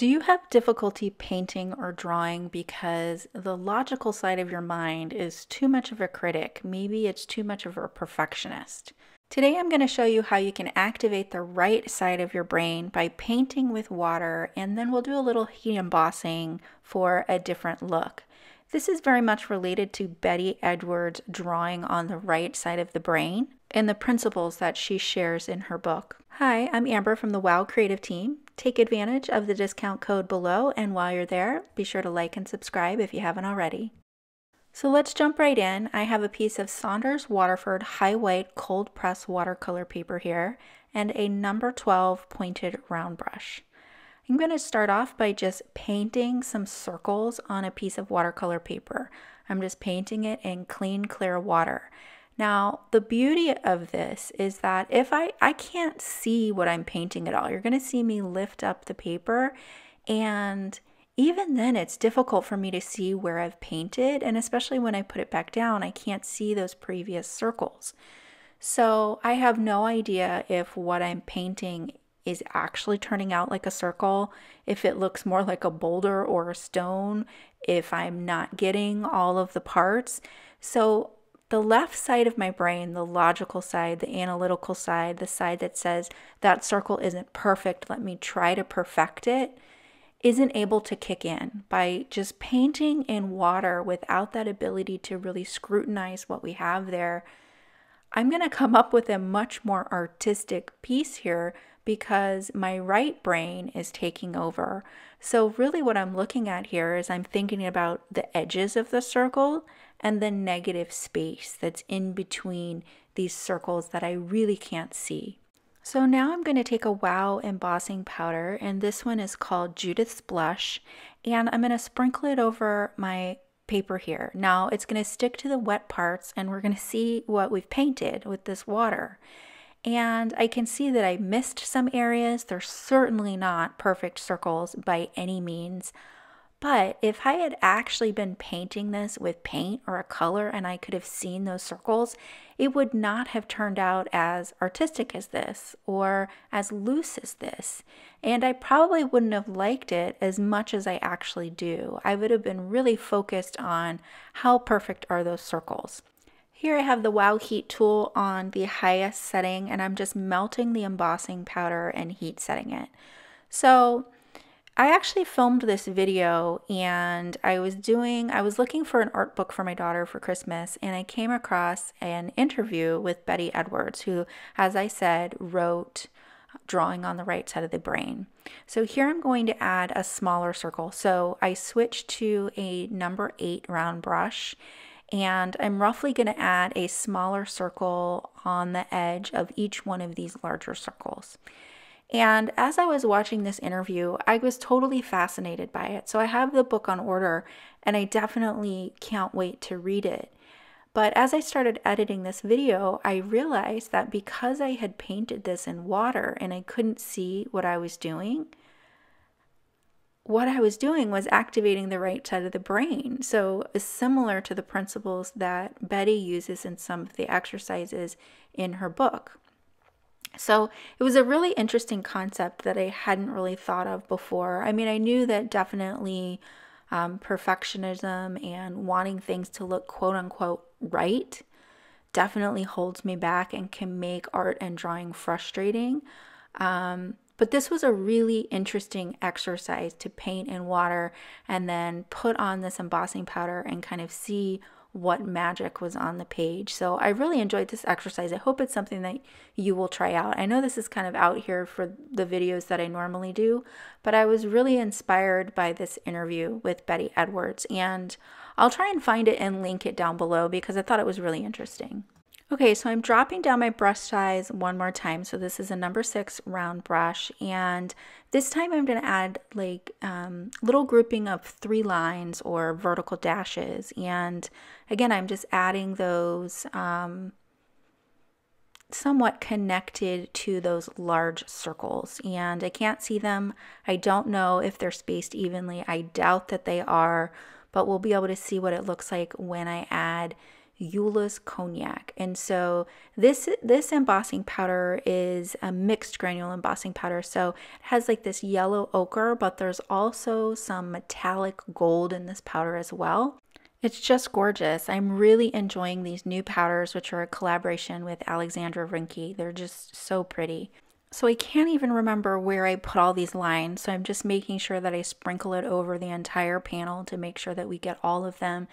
Do you have difficulty painting or drawing because the logical side of your mind is too much of a critic? Maybe it's too much of a perfectionist. Today I'm going to show you how you can activate the right side of your brain by painting with water and then we'll do a little heat embossing for a different look. This is very much related to Betty Edwards' drawing on the right side of the brain and the principles that she shares in her book. Hi, I'm Amber from the WOW Creative Team. Take advantage of the discount code below, and while you're there, be sure to like and subscribe if you haven't already. So let's jump right in. I have a piece of Saunders Waterford High White Cold Press Watercolor paper here and a number 12 pointed round brush. I'm going to start off by just painting some circles on a piece of watercolor paper. I'm just painting it in clean, clear water. Now, the beauty of this is that if I, I can't see what I'm painting at all, you're going to see me lift up the paper and even then it's difficult for me to see where I've painted and especially when I put it back down, I can't see those previous circles. So I have no idea if what I'm painting is actually turning out like a circle, if it looks more like a boulder or a stone, if I'm not getting all of the parts. So the left side of my brain, the logical side, the analytical side, the side that says that circle isn't perfect, let me try to perfect it, isn't able to kick in by just painting in water without that ability to really scrutinize what we have there. I'm going to come up with a much more artistic piece here because my right brain is taking over. So, really, what I'm looking at here is I'm thinking about the edges of the circle and the negative space that's in between these circles that I really can't see. So now I'm going to take a WOW embossing powder, and this one is called Judith's Blush, and I'm going to sprinkle it over my paper here. Now it's going to stick to the wet parts, and we're going to see what we've painted with this water. And I can see that I missed some areas. They're certainly not perfect circles by any means. But if I had actually been painting this with paint or a color and I could have seen those circles, it would not have turned out as artistic as this or as loose as this. And I probably wouldn't have liked it as much as I actually do. I would have been really focused on how perfect are those circles. Here I have the Wow Heat tool on the highest setting and I'm just melting the embossing powder and heat setting it. So I actually filmed this video and I was doing, I was looking for an art book for my daughter for Christmas and I came across an interview with Betty Edwards, who, as I said, wrote Drawing on the Right Side of the Brain. So here I'm going to add a smaller circle. So I switched to a number eight round brush and I'm roughly going to add a smaller circle on the edge of each one of these larger circles. And as I was watching this interview, I was totally fascinated by it. So I have the book on order and I definitely can't wait to read it. But as I started editing this video, I realized that because I had painted this in water and I couldn't see what I was doing, what I was doing was activating the right side of the brain. So, similar to the principles that Betty uses in some of the exercises in her book. So, it was a really interesting concept that I hadn't really thought of before. I mean, I knew that definitely um, perfectionism and wanting things to look quote unquote right definitely holds me back and can make art and drawing frustrating. Um, but this was a really interesting exercise to paint in water and then put on this embossing powder and kind of see what magic was on the page. So I really enjoyed this exercise. I hope it's something that you will try out. I know this is kind of out here for the videos that I normally do, but I was really inspired by this interview with Betty Edwards and I'll try and find it and link it down below because I thought it was really interesting. Okay, so I'm dropping down my brush size one more time. So this is a number six round brush. And this time I'm gonna add like um, little grouping of three lines or vertical dashes. And again, I'm just adding those um, somewhat connected to those large circles. And I can't see them. I don't know if they're spaced evenly. I doubt that they are, but we'll be able to see what it looks like when I add Eula's Cognac. And so this this embossing powder is a mixed granule embossing powder. So it has like this yellow ochre, but there's also some metallic gold in this powder as well. It's just gorgeous. I'm really enjoying these new powders, which are a collaboration with Alexandra Renke. They're just so pretty. So I can't even remember where I put all these lines. So I'm just making sure that I sprinkle it over the entire panel to make sure that we get all of them.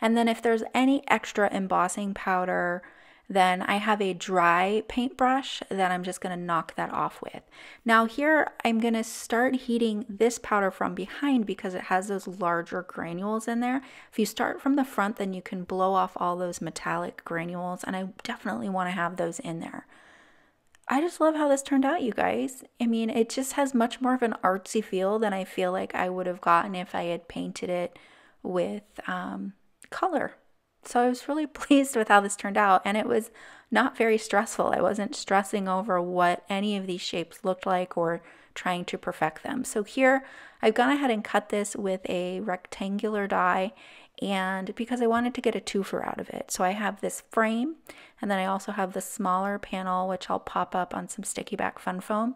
And then if there's any extra embossing powder, then I have a dry paintbrush that I'm just going to knock that off with. Now here I'm going to start heating this powder from behind because it has those larger granules in there. If you start from the front then you can blow off all those metallic granules and I definitely want to have those in there. I just love how this turned out, you guys. I mean, it just has much more of an artsy feel than I feel like I would have gotten if I had painted it with um, color. So I was really pleased with how this turned out, and it was not very stressful. I wasn't stressing over what any of these shapes looked like or trying to perfect them. So here I've gone ahead and cut this with a rectangular die and because I wanted to get a twofer out of it. So I have this frame and then I also have the smaller panel which I'll pop up on some sticky back fun foam.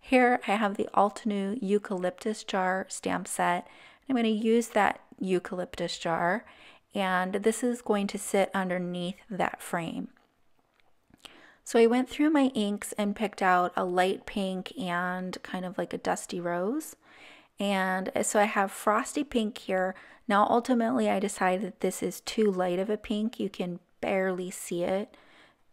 Here I have the Altenew eucalyptus jar stamp set. I'm going to use that eucalyptus jar and this is going to sit underneath that frame. So I went through my inks and picked out a light pink and kind of like a dusty rose. And so I have frosty pink here. Now, ultimately, I decided that this is too light of a pink. You can barely see it.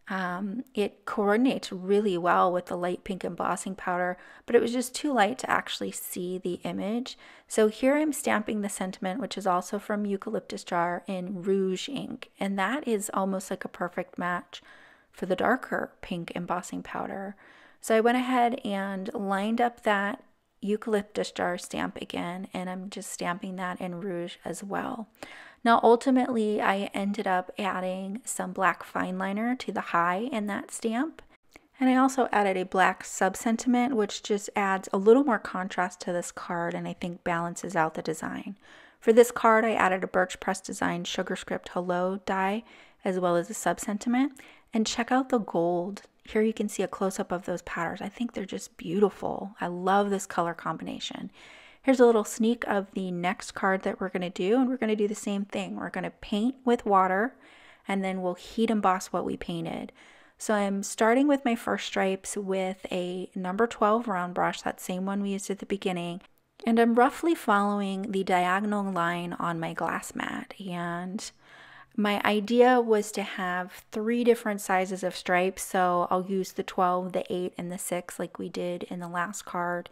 Um, it coordinates really well with the light pink embossing powder, but it was just too light to actually see the image. So here I'm stamping the sentiment, which is also from Eucalyptus Jar in Rouge ink, and that is almost like a perfect match for the darker pink embossing powder. So I went ahead and lined up that eucalyptus jar stamp again, and I'm just stamping that in rouge as well. Now, ultimately, I ended up adding some black fine liner to the high in that stamp. And I also added a black sub sentiment, which just adds a little more contrast to this card and I think balances out the design. For this card, I added a Birch Press Design Sugar Script Hello die, as well as a sub sentiment. And check out the gold here you can see a close-up of those patterns. I think they're just beautiful. I love this color combination. Here's a little sneak of the next card that we're going to do, and we're going to do the same thing. We're going to paint with water, and then we'll heat emboss what we painted. So I'm starting with my first stripes with a number 12 round brush, that same one we used at the beginning, and I'm roughly following the diagonal line on my glass mat. And my idea was to have three different sizes of stripes, so I'll use the 12, the 8, and the 6 like we did in the last card.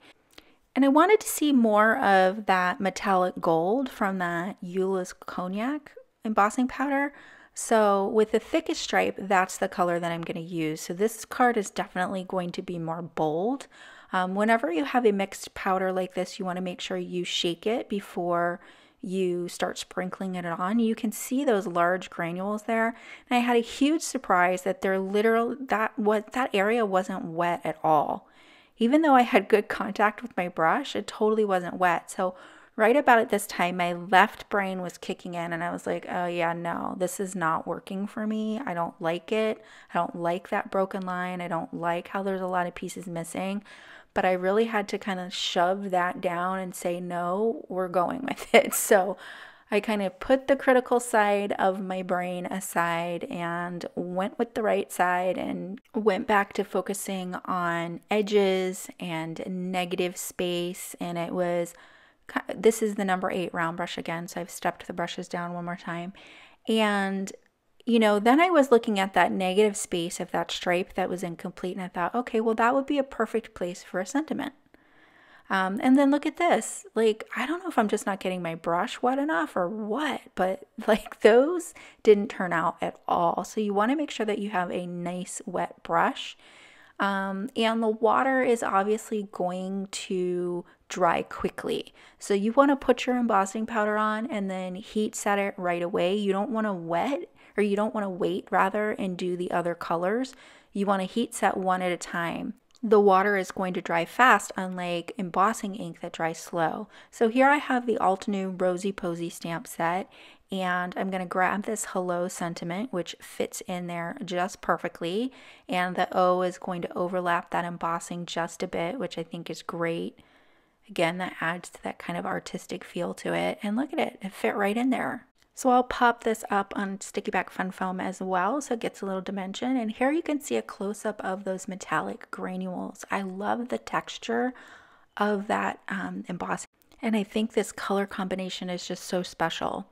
And I wanted to see more of that metallic gold from that Eula's Cognac embossing powder. So with the thickest stripe, that's the color that I'm going to use. So this card is definitely going to be more bold. Um, whenever you have a mixed powder like this, you want to make sure you shake it before you start sprinkling it on, you can see those large granules there. And I had a huge surprise that they're literal that what that area wasn't wet at all. Even though I had good contact with my brush, it totally wasn't wet. So right about at this time, my left brain was kicking in, and I was like, oh, yeah, no, this is not working for me. I don't like it. I don't like that broken line. I don't like how there's a lot of pieces missing but I really had to kind of shove that down and say, no, we're going with it. So I kind of put the critical side of my brain aside and went with the right side and went back to focusing on edges and negative space. And it was this is the number eight round brush again. So I've stepped the brushes down one more time. And you know, then I was looking at that negative space of that stripe that was incomplete, and I thought, okay, well, that would be a perfect place for a sentiment. Um, and then look at this. Like, I don't know if I'm just not getting my brush wet enough or what, but like those didn't turn out at all. So you want to make sure that you have a nice wet brush. Um, and the water is obviously going to dry quickly. So you want to put your embossing powder on and then heat set it right away. You don't want to wet or you don't want to wait rather and do the other colors. You want to heat set one at a time. The water is going to dry fast, unlike embossing ink that dries slow. So here I have the Altenew Rosy Posy stamp set, and I'm going to grab this hello sentiment, which fits in there just perfectly. And the O is going to overlap that embossing just a bit, which I think is great. Again, that adds to that kind of artistic feel to it. And look at it, it fit right in there. So I'll pop this up on Sticky Back Fun Foam as well so it gets a little dimension. And here you can see a close-up of those metallic granules. I love the texture of that um, embossing. And I think this color combination is just so special.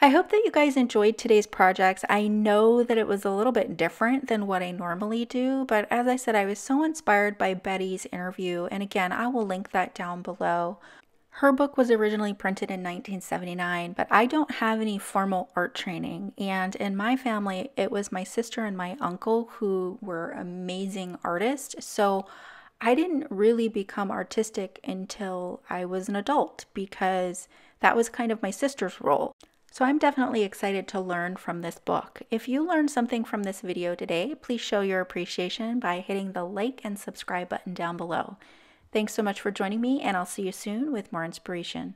I hope that you guys enjoyed today's projects. I know that it was a little bit different than what I normally do, but as I said, I was so inspired by Betty's interview, and again, I will link that down below. Her book was originally printed in 1979, but I don't have any formal art training. And in my family, it was my sister and my uncle who were amazing artists. So I didn't really become artistic until I was an adult because that was kind of my sister's role. So I'm definitely excited to learn from this book. If you learned something from this video today, please show your appreciation by hitting the like and subscribe button down below. Thanks so much for joining me, and I'll see you soon with more inspiration.